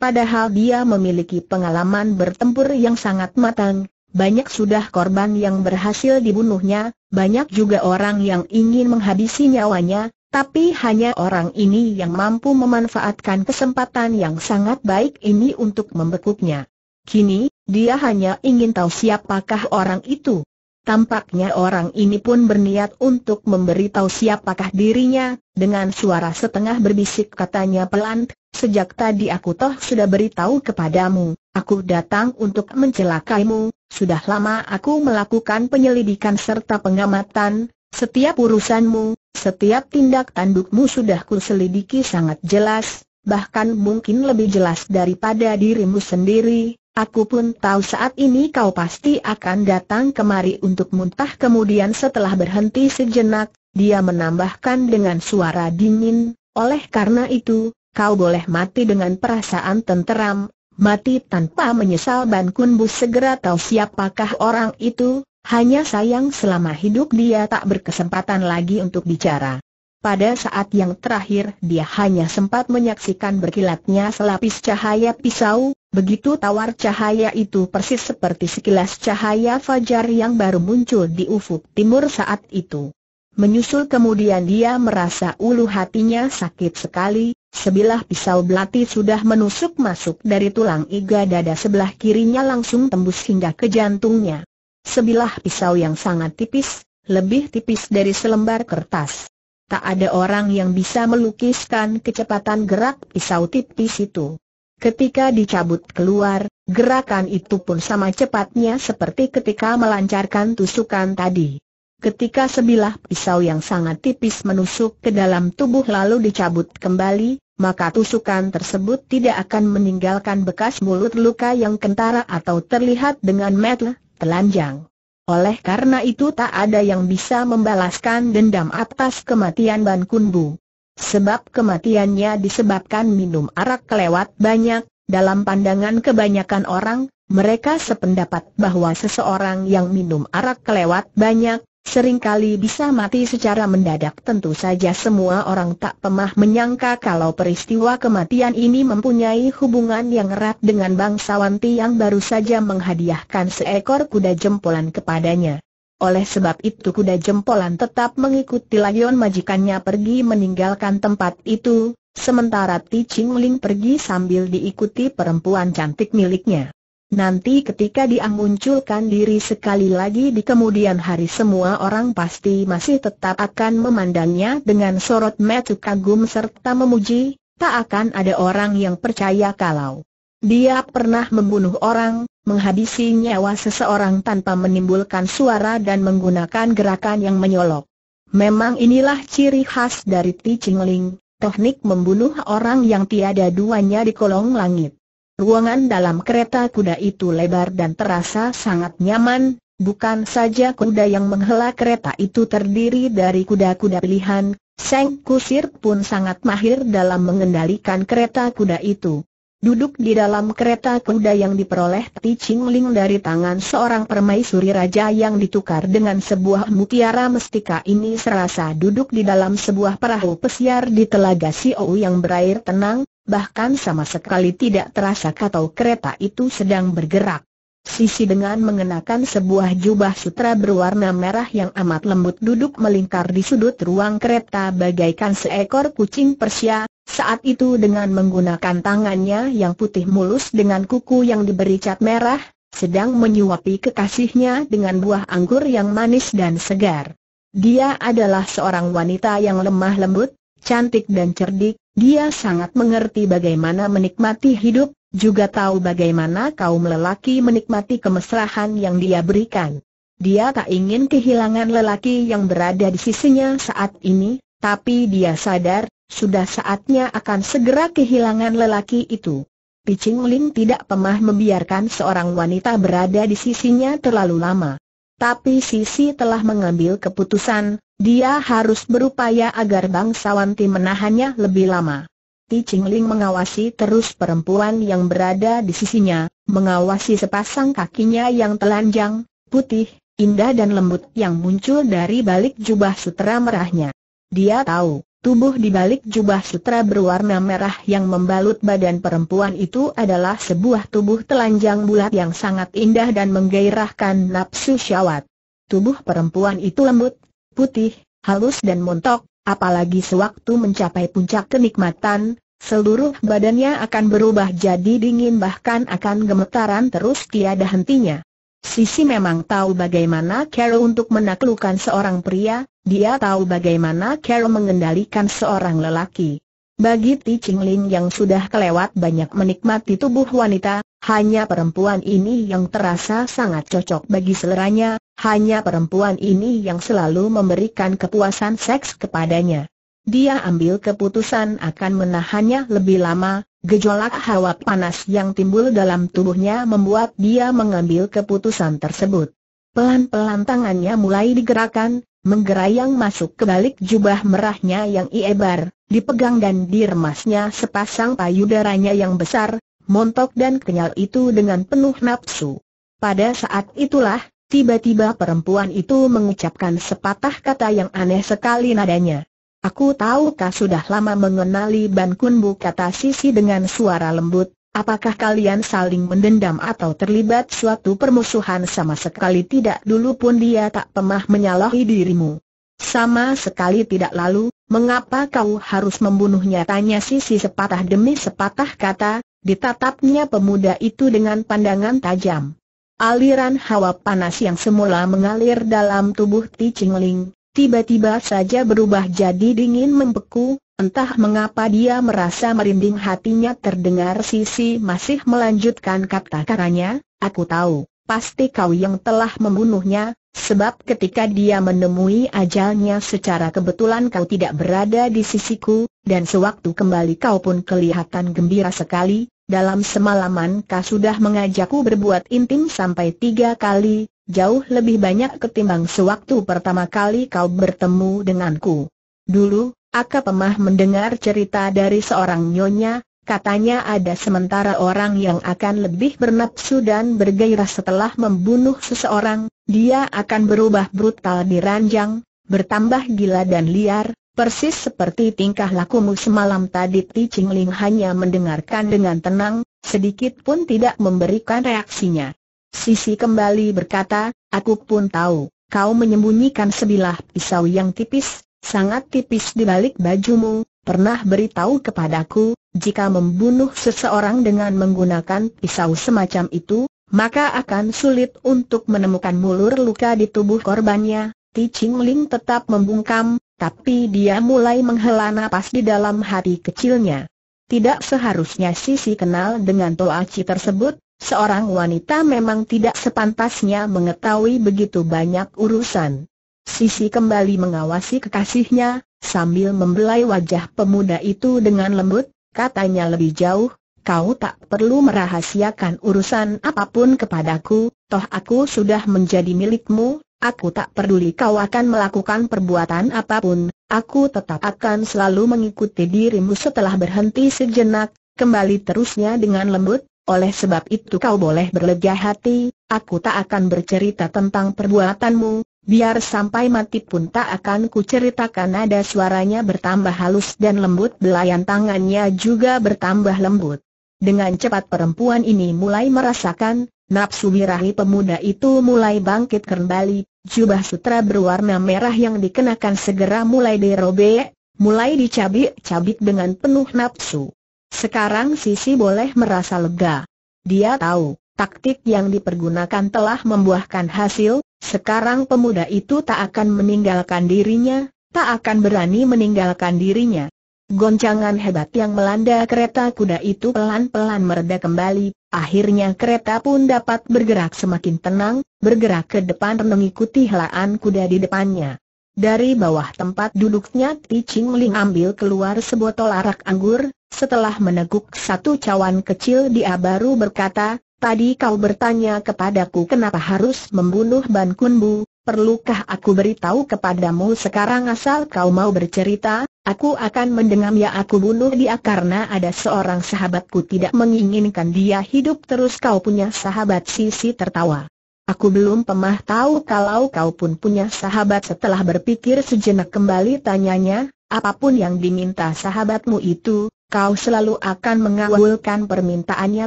Speaker 1: Padahal dia memiliki pengalaman bertempur yang sangat matang, banyak sudah korban yang berhasil dibunuhnya, banyak juga orang yang ingin menghabisi nyawanya, tapi hanya orang ini yang mampu memanfaatkan kesempatan yang sangat baik ini untuk membekuknya. Kini, dia hanya ingin tahu siapakah orang itu. Tampaknya orang ini pun berniat untuk memberitahu siapakah dirinya, dengan suara setengah berbisik katanya pelan, sejak tadi aku toh sudah beritahu kepadamu, aku datang untuk mencelakaimu, sudah lama aku melakukan penyelidikan serta pengamatan, setiap urusanmu, setiap tindak tandukmu sudah kuselidiki sangat jelas, bahkan mungkin lebih jelas daripada dirimu sendiri. Aku pun tahu saat ini kau pasti akan datang kemari untuk muntah. Kemudian setelah berhenti sejenak, dia menambahkan dengan suara dingin, oleh karena itu, kau boleh mati dengan perasaan tenteram, mati tanpa menyesal Ban Kun Bu segera tahu siapakah orang itu, hanya sayang selama hidup dia tak berkesempatan lagi untuk bicara. Pada saat yang terakhir dia hanya sempat menyaksikan berkilatnya selapis cahaya pisau, begitu tawar cahaya itu persis seperti sekilas cahaya fajar yang baru muncul di ufuk timur saat itu. Menyusul kemudian dia merasa ulu hatinya sakit sekali, Sebilah pisau belati sudah menusuk masuk dari tulang iga dada sebelah kirinya langsung tembus hingga ke jantungnya. Sebilah pisau yang sangat tipis, lebih tipis dari selembar kertas. Tak ada orang yang bisa melukiskan kecepatan gerak pisau tipis itu. Ketika dicabut keluar, gerakan itu pun sama cepatnya seperti ketika melancarkan tusukan tadi. Ketika sebilah pisau yang sangat tipis menusuk ke dalam tubuh lalu dicabut kembali, maka tusukan tersebut tidak akan meninggalkan bekas mulut luka yang kentara atau terlihat dengan mata telanjang. Oleh karena itu tak ada yang bisa membalaskan dendam atas kematian Ban Kunbu. Sebab kematiannya disebabkan minum arak kelewat banyak, dalam pandangan kebanyakan orang, mereka sependapat bahwa seseorang yang minum arak kelewat banyak, sering kali bisa mati secara mendadak tentu saja semua orang tak pemah menyangka kalau peristiwa kematian ini mempunyai hubungan yang erat dengan bangsawan yang baru saja menghadiahkan seekor kuda jempolan kepadanya. Oleh sebab itu kuda jempolan tetap mengikuti layon majikannya pergi meninggalkan tempat itu, sementara Ti Ching Ling pergi sambil diikuti perempuan cantik miliknya. Nanti ketika dia munculkan diri sekali lagi di kemudian hari semua orang pasti masih tetap akan memandangnya dengan sorot mata kagum serta memuji, tak akan ada orang yang percaya kalau dia pernah membunuh orang, menghabisi nyawa seseorang tanpa menimbulkan suara dan menggunakan gerakan yang menyolok. Memang inilah ciri khas dari Ti Chingling, teknik membunuh orang yang tiada duanya di kolong langit. Ruangan dalam kereta kuda itu lebar dan terasa sangat nyaman, bukan saja kuda yang menghela kereta itu terdiri dari kuda-kuda pilihan, Seng Kusir pun sangat mahir dalam mengendalikan kereta kuda itu. Duduk di dalam kereta kuda yang diperoleh Ti Ching Ling dari tangan seorang permaisuri raja yang ditukar dengan sebuah mutiara mestika ini serasa duduk di dalam sebuah perahu pesiar di telaga Siou yang berair tenang, bahkan sama sekali tidak terasa kata kereta itu sedang bergerak. Sisi dengan mengenakan sebuah jubah sutra berwarna merah yang amat lembut duduk melingkar di sudut ruang kereta bagaikan seekor kucing Persia, saat itu dengan menggunakan tangannya yang putih mulus dengan kuku yang diberi cat merah, sedang menyuapi kekasihnya dengan buah anggur yang manis dan segar. Dia adalah seorang wanita yang lemah lembut, cantik dan cerdik, dia sangat mengerti bagaimana menikmati hidup, juga tahu bagaimana kaum lelaki menikmati kemesrahan yang dia berikan. Dia tak ingin kehilangan lelaki yang berada di sisinya saat ini, tapi dia sadar, sudah saatnya akan segera kehilangan lelaki itu. Picing Ling tidak pernah membiarkan seorang wanita berada di sisinya terlalu lama. Tapi Sisi telah mengambil keputusan, dia harus berupaya agar bangsawan Ti menahannya lebih lama. Ti Ching Ling mengawasi terus perempuan yang berada di sisinya, mengawasi sepasang kakinya yang telanjang, putih, indah dan lembut yang muncul dari balik jubah sutra merahnya. Dia tahu, Tubuh di balik jubah sutra berwarna merah yang membalut badan perempuan itu adalah sebuah tubuh telanjang bulat yang sangat indah dan menggairahkan nafsu syawat. Tubuh perempuan itu lembut, putih, halus dan montok, apalagi sewaktu mencapai puncak kenikmatan, seluruh badannya akan berubah jadi dingin bahkan akan gemetaran terus tiada hentinya. Sisi memang tahu bagaimana Carol untuk menaklukkan seorang pria, dia tahu bagaimana Carol mengendalikan seorang lelaki. Bagi Ti Chingling yang sudah kelewat banyak menikmati tubuh wanita, hanya perempuan ini yang terasa sangat cocok bagi seleranya, hanya perempuan ini yang selalu memberikan kepuasan seks kepadanya. Dia ambil keputusan akan menahannya lebih lama, gejolak hawa panas yang timbul dalam tubuhnya membuat dia mengambil keputusan tersebut. Pelan-pelan tangannya mulai digerakkan, menggerayang masuk ke balik jubah merahnya yang iebar, dipegang dan diremasnya sepasang payudaranya yang besar, montok dan kenyal itu dengan penuh nafsu. Pada saat itulah, tiba-tiba perempuan itu mengucapkan sepatah kata yang aneh sekali nadanya. Aku tahu kau sudah lama mengenali Ban Kunbu kata Sisi dengan suara lembut, Apakah kalian saling mendendam atau terlibat suatu permusuhan sama sekali tidak dulu pun dia tak pernah menyalahi dirimu. Sama sekali tidak lalu, mengapa kau harus membunuhnya tanya Sisi sepatah demi sepatah kata, ditatapnya pemuda itu dengan pandangan tajam. Aliran hawa panas yang semula mengalir dalam tubuh Ti Chingling, tiba-tiba saja berubah jadi dingin membeku, Entah mengapa dia merasa merinding hatinya terdengar Sisi masih melanjutkan kata-katanya, aku tahu, pasti kau yang telah membunuhnya, sebab ketika dia menemui ajalnya secara kebetulan kau tidak berada di sisiku, dan sewaktu kembali kau pun kelihatan gembira sekali, dalam semalaman kau sudah mengajakku berbuat intim sampai tiga kali, jauh lebih banyak ketimbang sewaktu pertama kali kau bertemu denganku. Dulu, Aka pemah mendengar cerita dari seorang nyonya, katanya ada sementara orang yang akan lebih bernafsu dan bergairah setelah membunuh seseorang, dia akan berubah brutal di ranjang, bertambah gila dan liar, persis seperti tingkah lakumu semalam tadi Ti Ching Ling hanya mendengarkan dengan tenang, sedikit pun tidak memberikan reaksinya. Sisi kembali berkata, aku pun tahu, kau menyembunyikan sebilah pisau yang tipis, sangat tipis di balik bajumu, pernah beritahu kepadaku, jika membunuh seseorang dengan menggunakan pisau semacam itu, maka akan sulit untuk menemukan mulur luka di tubuh korbannya. Ti Ching Ling tetap membungkam, tapi dia mulai menghela napas di dalam hati kecilnya. Tidak seharusnya Sisi kenal dengan Toachi tersebut, seorang wanita memang tidak sepantasnya mengetahui begitu banyak urusan. Sisi kembali mengawasi kekasihnya, sambil membelai wajah pemuda itu dengan lembut, katanya lebih jauh, kau tak perlu merahasiakan urusan apa pun kepadaku, toh aku sudah menjadi milikmu, aku tak peduli kau akan melakukan perbuatan apa pun, aku tetap akan selalu mengikuti dirimu setelah berhenti sejenak, kembali terusnya dengan lembut, oleh sebab itu kau boleh berlega hati, aku tak akan bercerita tentang perbuatanmu, biar sampai mati pun tak akan kuceritakan ada suaranya bertambah halus dan lembut belayan tangannya juga bertambah lembut. Dengan cepat perempuan ini mulai merasakan, nafsu birahi pemuda itu mulai bangkit kembali, jubah sutra berwarna merah yang dikenakan segera mulai dirobek, mulai dicabik-cabik dengan penuh nafsu. Sekarang Sisi boleh merasa lega. Dia tahu, taktik yang dipergunakan telah membuahkan hasil, sekarang pemuda itu tak akan meninggalkan dirinya, tak akan berani meninggalkan dirinya. Goncangan hebat yang melanda kereta kuda itu pelan-pelan mereda kembali, akhirnya kereta pun dapat bergerak semakin tenang, bergerak ke depan mengikuti helaan kuda di depannya. Dari bawah tempat duduknya Ti Ching Ling ambil keluar sebotol arak anggur, setelah meneguk satu cawan kecil dia baru berkata, Tadi kau bertanya kepadaku kenapa harus membunuh Ban Kunbu, perlukah aku beritahu kepadamu sekarang asal kau mau bercerita, aku akan mendengam ya aku bunuh dia karena ada seorang sahabatku tidak menginginkan dia hidup terus kau punya sahabat Sisi tertawa. Aku belum pernah tahu kalau kau pun punya sahabat setelah berpikir sejenak kembali tanyanya, apa pun yang diminta sahabatmu itu, kau selalu akan mengabulkan permintaannya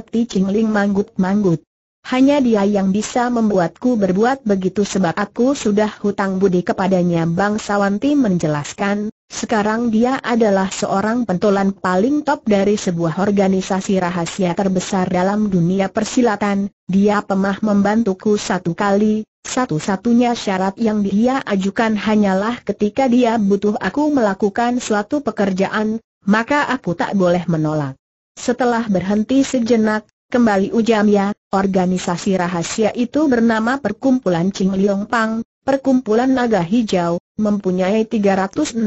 Speaker 1: Ti Ching Ling manggut-manggut. Hanya dia yang bisa membuatku berbuat begitu sebab aku sudah hutang budi kepadanya Bangsawan Ti menjelaskan, sekarang dia adalah seorang pentolan paling top dari sebuah organisasi rahasia terbesar dalam dunia persilatan, dia pernah membantuku satu kali, satu-satunya syarat yang dia ajukan hanyalah ketika dia butuh aku melakukan suatu pekerjaan, maka aku tak boleh menolak. Setelah berhenti sejenak, kembali ujamnya, organisasi rahasia itu bernama Perkumpulan Ching Liong Pang, Perkumpulan Naga Hijau, mempunyai 365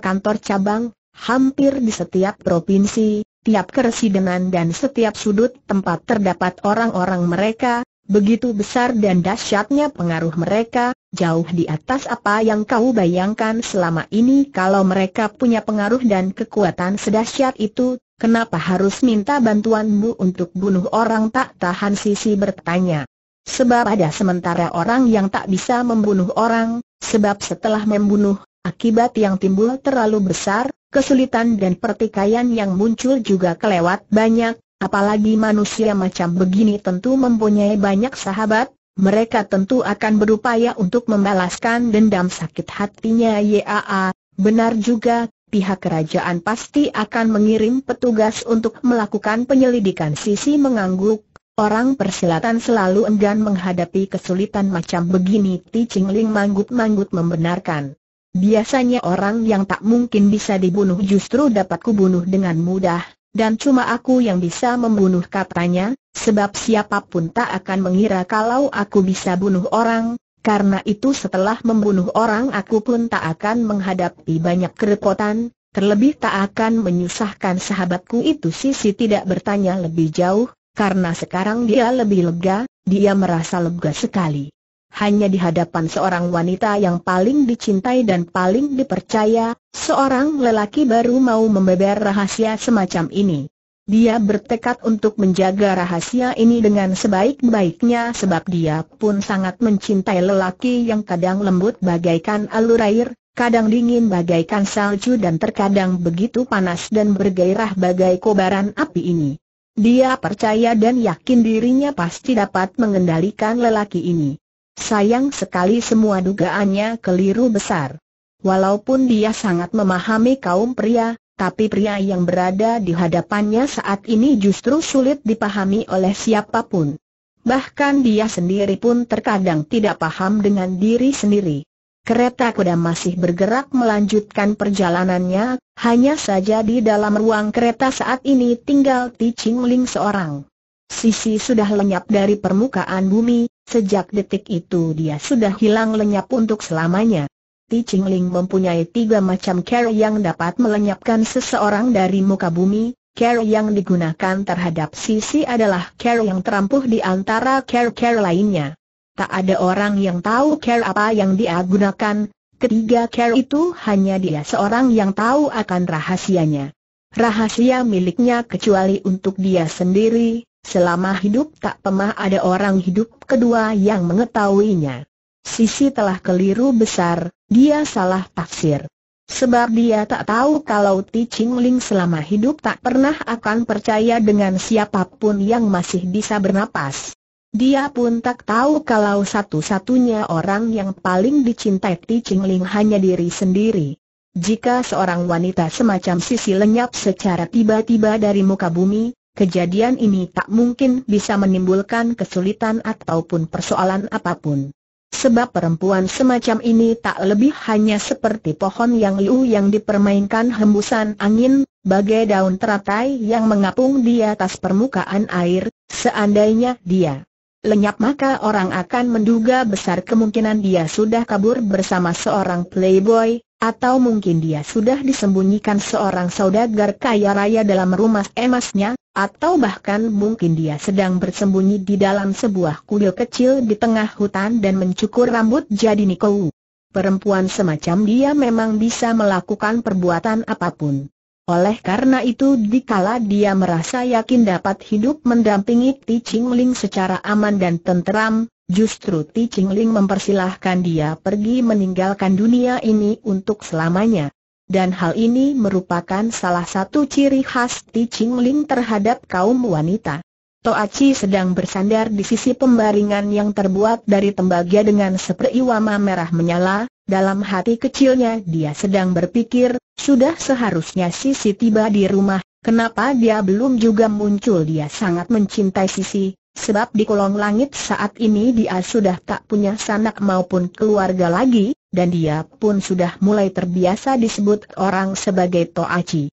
Speaker 1: kantor cabang, hampir di setiap provinsi, tiap keresidenan dan setiap sudut tempat terdapat orang-orang mereka, begitu besar dan dahsyatnya pengaruh mereka, jauh di atas apa yang kau bayangkan selama ini kalau mereka punya pengaruh dan kekuatan sedahsyat itu, kenapa harus minta bantuanmu untuk bunuh orang tak tahan sisi bertanya. Sebab ada sementara orang yang tak bisa membunuh orang, sebab setelah membunuh, akibat yang timbul terlalu besar, kesulitan dan pertikaian yang muncul juga kelewat banyak, apalagi manusia macam begini tentu mempunyai banyak sahabat, mereka tentu akan berupaya untuk membalaskan dendam sakit hatinya Yaa, benar juga, pihak kerajaan pasti akan mengirim petugas untuk melakukan penyelidikan sisi mengangguk. Orang persilatan selalu enggan menghadapi kesulitan macam begini Ti Ching manggut-manggut membenarkan. Biasanya orang yang tak mungkin bisa dibunuh justru dapat kubunuh dengan mudah, dan cuma aku yang bisa membunuh katanya, sebab siapa pun tak akan mengira kalau aku bisa bunuh orang, karena itu setelah membunuh orang aku pun tak akan menghadapi banyak kerepotan, terlebih tak akan menyusahkan sahabatku itu Sisi tidak bertanya lebih jauh, karena sekarang dia lebih lega, dia merasa lega sekali. Hanya di hadapan seorang wanita yang paling dicintai dan paling dipercaya, seorang lelaki baru mau membeber rahasia semacam ini. Dia bertekad untuk menjaga rahasia ini dengan sebaik-baiknya sebab dia pun sangat mencintai lelaki yang kadang lembut bagaikan alur air, kadang dingin bagaikan salju dan terkadang begitu panas dan bergairah bagai kobaran api ini. Dia percaya dan yakin dirinya pasti dapat mengendalikan lelaki ini. Sayang sekali semua dugaannya keliru besar. Walaupun dia sangat memahami kaum pria, tapi pria yang berada di hadapannya saat ini justru sulit dipahami oleh siapa pun. Bahkan dia sendiri pun terkadang tidak paham dengan diri sendiri. Kereta kuda masih bergerak melanjutkan perjalanannya, hanya saja di dalam ruang kereta saat ini tinggal Ti Ching Ling seorang. Sisi sudah lenyap dari permukaan bumi, sejak detik itu dia sudah hilang lenyap untuk selamanya. Ti Ching Ling mempunyai tiga macam care yang dapat melenyapkan seseorang dari muka bumi. Care yang digunakan terhadap Sisi adalah care yang terampuh di antara care-care lainnya. Tak ada orang yang tahu care apa yang dia gunakan, ketiga care itu hanya dia seorang yang tahu akan rahasianya. Rahasia miliknya kecuali untuk dia sendiri, selama hidup tak pernah ada orang hidup kedua yang mengetahuinya. Sisi telah keliru besar, dia salah tafsir. Sebab dia tak tahu kalau Ti Ching Ling selama hidup tak pernah akan percaya dengan siapa pun yang masih bisa bernapas. Dia pun tak tahu kalau satu-satunya orang yang paling dicintai Ti Ching hanya diri sendiri. Jika seorang wanita semacam Sisi lenyap secara tiba-tiba dari muka bumi, kejadian ini tak mungkin bisa menimbulkan kesulitan ataupun persoalan apa pun. Sebab perempuan semacam ini tak lebih hanya seperti pohon yang liu yang dipermainkan hembusan angin, bagai daun teratai yang mengapung di atas permukaan air, seandainya dia lenyap maka orang akan menduga besar kemungkinan dia sudah kabur bersama seorang playboy, atau mungkin dia sudah disembunyikan seorang saudagar kaya raya dalam rumah emasnya, atau bahkan mungkin dia sedang bersembunyi di dalam sebuah kuil kecil di tengah hutan dan mencukur rambut jadi nikou. Perempuan semacam dia memang bisa melakukan perbuatan apa pun. Oleh karena itu dikala dia merasa yakin dapat hidup mendampingi Ti Ching Ling secara aman dan tenteram, justru Ti Ching Ling mempersilahkan dia pergi meninggalkan dunia ini untuk selamanya dan hal ini merupakan salah satu ciri khas Ti Ching Ling terhadap kaum wanita. Toachi sedang bersandar di sisi pembaringan yang terbuat dari tembaga dengan wama merah menyala, dalam hati kecilnya dia sedang berpikir, sudah seharusnya Sisi tiba di rumah, kenapa dia belum juga muncul dia sangat mencintai Sisi, sebab di kolong langit saat ini dia sudah tak punya sanak maupun keluarga lagi, dan dia pun sudah mulai terbiasa disebut orang sebagai Toachi.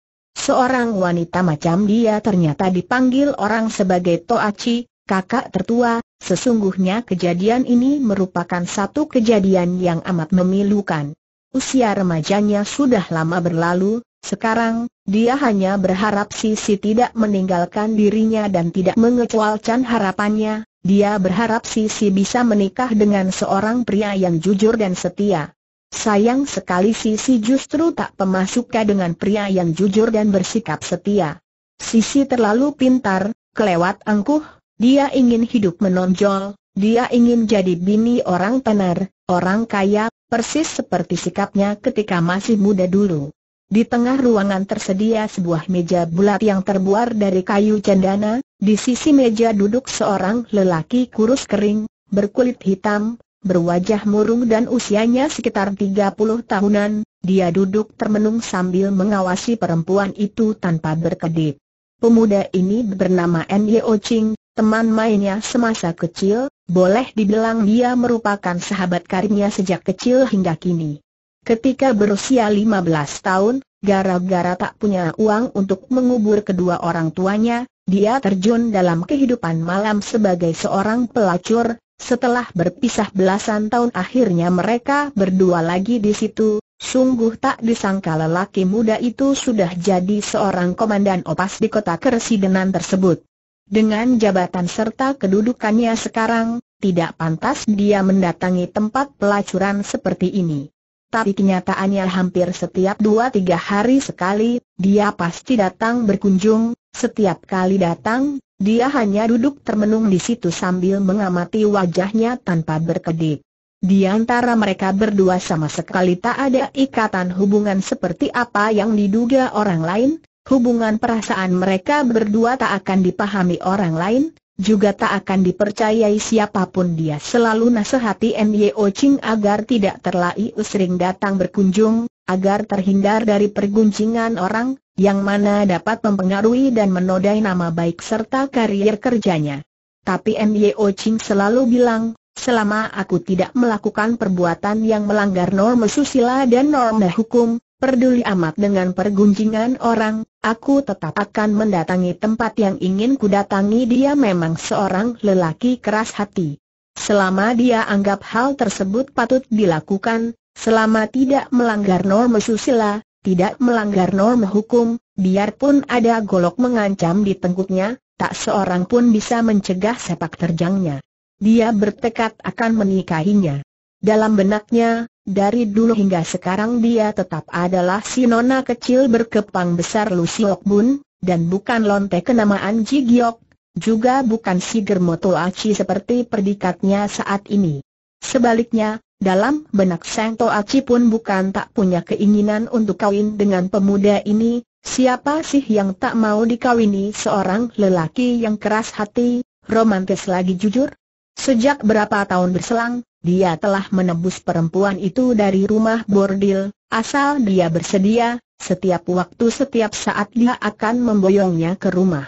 Speaker 1: Seorang wanita macam dia ternyata dipanggil orang sebagai Toachi, kakak tertua, sesungguhnya kejadian ini merupakan satu kejadian yang amat memilukan. Usia remajanya sudah lama berlalu, sekarang, dia hanya berharap Sisi tidak meninggalkan dirinya dan tidak mengecualkan harapannya, dia berharap Sisi bisa menikah dengan seorang pria yang jujur dan setia. Sayang sekali Sisi justru tak pemasuka dengan pria yang jujur dan bersikap setia. Sisi terlalu pintar, kelewat angkuh, dia ingin hidup menonjol, dia ingin jadi bini orang tenar, orang kaya, persis seperti sikapnya ketika masih muda dulu. Di tengah ruangan tersedia sebuah meja bulat yang terbuat dari kayu cendana, di sisi meja duduk seorang lelaki kurus kering, berkulit hitam, berwajah murung dan usianya sekitar 30 tahunan, dia duduk termenung sambil mengawasi perempuan itu tanpa berkedip. Pemuda ini bernama N. Yeo Ching, teman mainnya semasa kecil, boleh dibilang dia merupakan sahabat karibnya sejak kecil hingga kini. Ketika berusia 15 tahun, gara-gara tak punya uang untuk mengubur kedua orang tuanya, dia terjun dalam kehidupan malam sebagai seorang pelacur, Setelah berpisah belasan tahun akhirnya mereka berdua lagi di situ, sungguh tak disangka lelaki muda itu sudah jadi seorang komandan opas di kota Kersidenan tersebut. Dengan jabatan serta kedudukannya sekarang, tidak pantas dia mendatangi tempat pelacuran seperti ini. Tapi kenyataannya hampir setiap dua tiga hari sekali, dia pasti datang berkunjung, setiap kali datang, dia hanya duduk termenung di situ sambil mengamati wajahnya tanpa berkedip. Di antara mereka berdua sama sekali tak ada ikatan hubungan seperti apa yang diduga orang lain, hubungan perasaan mereka berdua tak akan dipahami orang lain, juga tak akan dipercayai siapa pun dia selalu nasihati Nyo Ching agar tidak terlalu sering datang berkunjung, agar terhindar dari perguncingan orang, yang mana dapat mempengaruhi dan menodai nama baik serta karier kerjanya. Tapi Nyo Ching selalu bilang, selama aku tidak melakukan perbuatan yang melanggar norma susila dan norma hukum, peduli amat dengan perguncingan orang, aku tetap akan mendatangi tempat yang ingin kudatangi dia memang seorang lelaki keras hati. Selama dia anggap hal tersebut patut dilakukan, selama tidak melanggar norma susila, tidak melanggar norma hukum, biarpun ada golok mengancam di tengkuknya, tak seorang pun bisa mencegah sepak terjangnya. Dia bertekad akan menikahinya. Dalam benaknya, dari dulu hingga sekarang dia tetap adalah si nona kecil berkepang besar Lu Siok Bun, dan bukan lonte kenamaan Ji Giok, juga bukan si Germoto Aci seperti perdikatnya saat ini. Sebaliknya, dalam benak Sang Toaci pun bukan tak punya keinginan untuk kawin dengan pemuda ini, siapa sih yang tak mau dikawini seorang lelaki yang keras hati, romantis lagi jujur? Sejak berapa tahun berselang, dia telah menebus perempuan itu dari rumah bordil, asal dia bersedia, setiap waktu setiap saat dia akan memboyongnya ke rumah.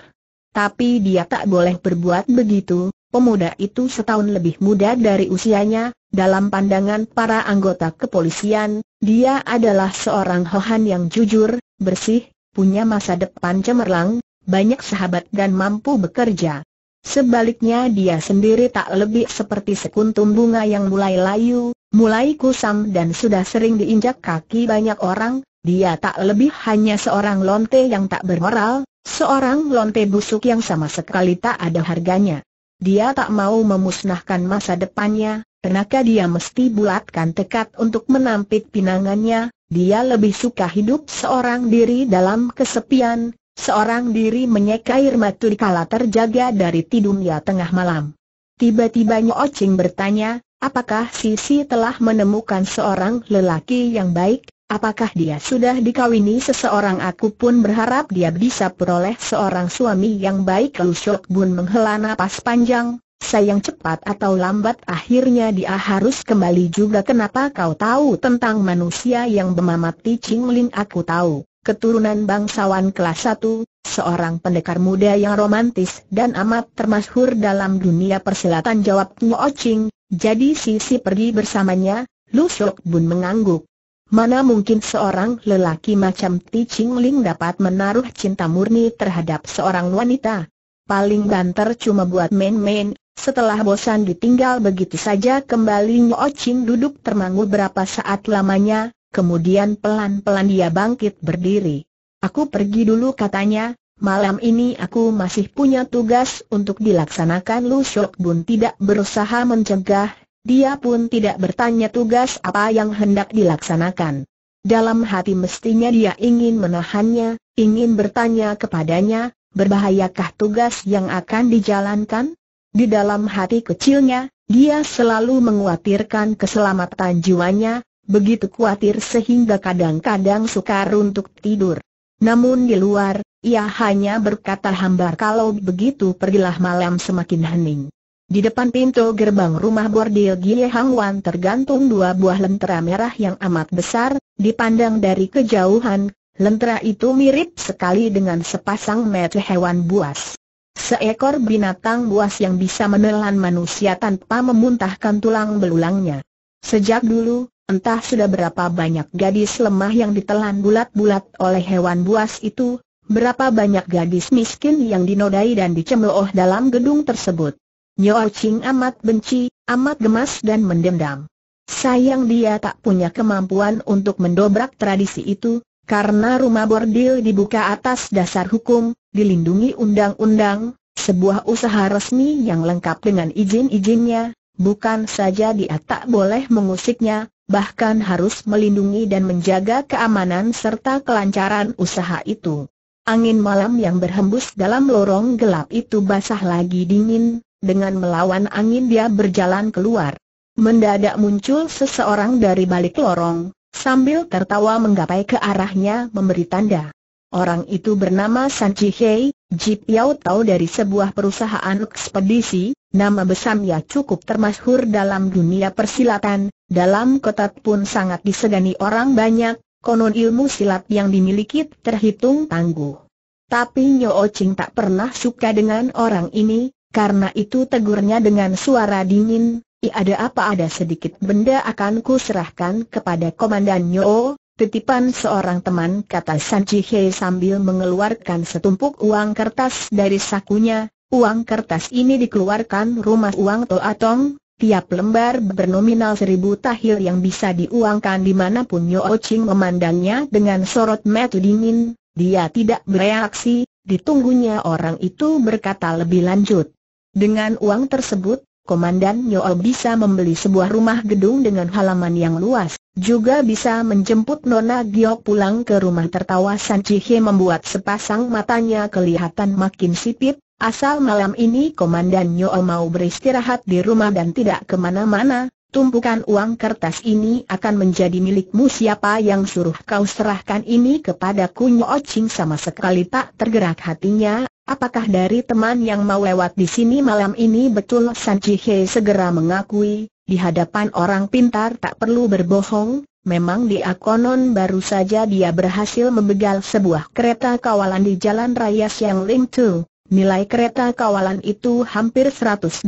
Speaker 1: Tapi dia tak boleh berbuat begitu, pemuda itu setahun lebih muda dari usianya, dalam pandangan para anggota kepolisian, dia adalah seorang hohan yang jujur, bersih, punya masa depan cemerlang, banyak sahabat dan mampu bekerja. Sebaliknya dia sendiri tak lebih seperti sekuntum bunga yang mulai layu, mulai kusam dan sudah sering diinjak kaki banyak orang, dia tak lebih hanya seorang lonte yang tak bermoral, seorang lonte busuk yang sama sekali tak ada harganya. Dia tak mau memusnahkan masa depannya, Kenapa dia mesti bulatkan tekad untuk menampik pinangannya, dia lebih suka hidup seorang diri dalam kesepian, seorang diri menyeka air mata kala terjaga dari tidurnya tengah malam. Tiba-tiba Nyocing bertanya, apakah Sisi telah menemukan seorang lelaki yang baik, apakah dia sudah dikawini? Seseorang aku pun berharap dia bisa peroleh seorang suami yang baik. Lu Syok Bun menghela napas panjang, sayang cepat atau lambat akhirnya dia harus kembali juga. Kenapa kau tahu tentang manusia yang bermamati Ching aku tahu, keturunan bangsawan kelas 1, seorang pendekar muda yang romantis dan amat termasyhur dalam dunia persilatan jawab Ngo Ching, jadi Sisi pergi bersamanya, Lu Sok Bun mengangguk. Mana mungkin seorang lelaki macam Ti Ching Ling dapat menaruh cinta murni terhadap seorang wanita? Paling banter cuma buat main-main, setelah bosan ditinggal begitu saja kembali Nyo Ching duduk termangu berapa saat lamanya, kemudian pelan-pelan dia bangkit berdiri. Aku pergi dulu katanya, malam ini aku masih punya tugas untuk dilaksanakan Lu Shok Bun tidak berusaha mencegah, dia pun tidak bertanya tugas apa yang hendak dilaksanakan. Dalam hati mestinya dia ingin menahannya, ingin bertanya kepadanya, berbahayakah tugas yang akan dijalankan? Di dalam hati kecilnya, dia selalu mengkhawatirkan keselamatan jiwanya, begitu khawatir sehingga kadang-kadang sukar untuk tidur. Namun di luar, ia hanya berkata hambar kalau begitu pergilah malam semakin hening. Di depan pintu gerbang rumah bordil Gie Hang Wan tergantung dua buah lentera merah yang amat besar, dipandang dari kejauhan, lentera itu mirip sekali dengan sepasang mata hewan buas. Seekor binatang buas yang bisa menelan manusia tanpa memuntahkan tulang belulangnya. Sejak dulu, entah sudah berapa banyak gadis lemah yang ditelan bulat-bulat oleh hewan buas itu, berapa banyak gadis miskin yang dinodai dan dicemooh dalam gedung tersebut. Nyo Ching amat benci, amat gemas dan mendendam. Sayang dia tak punya kemampuan untuk mendobrak tradisi itu, karena rumah bordil dibuka atas dasar hukum, dilindungi undang-undang, sebuah usaha resmi yang lengkap dengan izin-izinnya, bukan saja dia tak boleh mengusiknya, bahkan harus melindungi dan menjaga keamanan serta kelancaran usaha itu. Angin malam yang berhembus dalam lorong gelap itu basah lagi dingin, dengan melawan angin dia berjalan keluar. Mendadak muncul seseorang dari balik lorong, sambil tertawa menggapai ke arahnya memberi tanda. Orang itu bernama San Hei, Jip Yao tahu dari sebuah perusahaan ekspedisi, nama besarnya cukup termasyhur dalam dunia persilatan, dalam kota pun sangat disegani orang banyak, konon ilmu silat yang dimiliki terhitung tangguh. Tapi Nyo Ching tak pernah suka dengan orang ini, karena itu tegurnya dengan suara dingin, I ada apa? Ada sedikit benda akan ku serahkan kepada Komandan Nyo, titipan seorang teman kata San He sambil mengeluarkan setumpuk uang kertas dari sakunya, uang kertas ini dikeluarkan rumah uang Toa Tong, Tiap lembar bernominal seribu tahil yang bisa diuangkan di mana pun Yo Ching memandangnya dengan sorot mata dingin, dia tidak bereaksi, ditunggunya orang itu berkata lebih lanjut. Dengan uang tersebut, Komandan Yo bisa membeli sebuah rumah gedung dengan halaman yang luas, juga bisa menjemput Nona Gio pulang ke rumah tertawa San membuat sepasang matanya kelihatan makin sipit, Asal malam ini Komandan Nyo mau beristirahat di rumah dan tidak ke mana-mana, tumpukan uang kertas ini akan menjadi milikmu. Siapa yang suruh kau serahkan ini kepada Kunyo Ching sama sekali tak tergerak hatinya, apakah dari teman yang mau lewat di sini malam ini betul San He segera mengakui, di hadapan orang pintar tak perlu berbohong, memang dia konon baru saja dia berhasil membegal sebuah kereta kawalan di jalan raya Siang Ling Tu. Nilai kereta kawalan itu hampir 180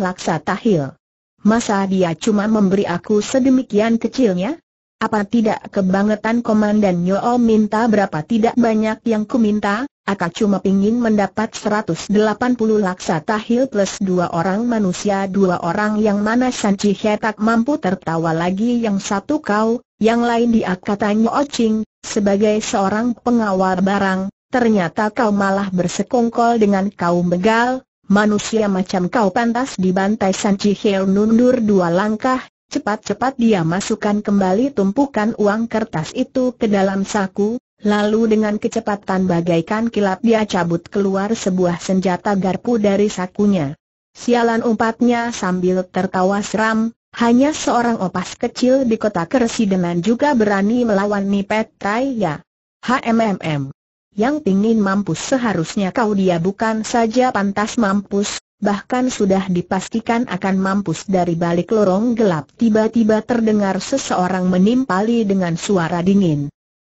Speaker 1: laksa tahil. Masa dia cuma memberi aku sedemikian kecilnya? Apa tidak kebangetan Komandan Nyo minta berapa tidak banyak yang ku Aku cuma pingin mendapat 180 laksa tahil plus dua orang manusia dua orang yang mana Sanci tak mampu tertawa lagi yang satu kau, yang lain dia katanya Oching, sebagai seorang pengawal barang, Ternyata kau malah bersekongkol dengan kaum begal, manusia macam kau pantas dibantai Sanci Heo nundur dua langkah, cepat-cepat dia masukkan kembali tumpukan uang kertas itu ke dalam saku, lalu dengan kecepatan bagaikan kilat dia cabut keluar sebuah senjata garpu dari sakunya. Sialan umpatnya sambil tertawa seram, hanya seorang opas kecil di kota Kersidenan juga berani melawan Nipet Tai ya. HMMM yang pingin mampus seharusnya kau dia bukan saja pantas mampus, bahkan sudah dipastikan akan mampus dari balik lorong gelap. Tiba-tiba terdengar seseorang menimpali dengan suara dingin.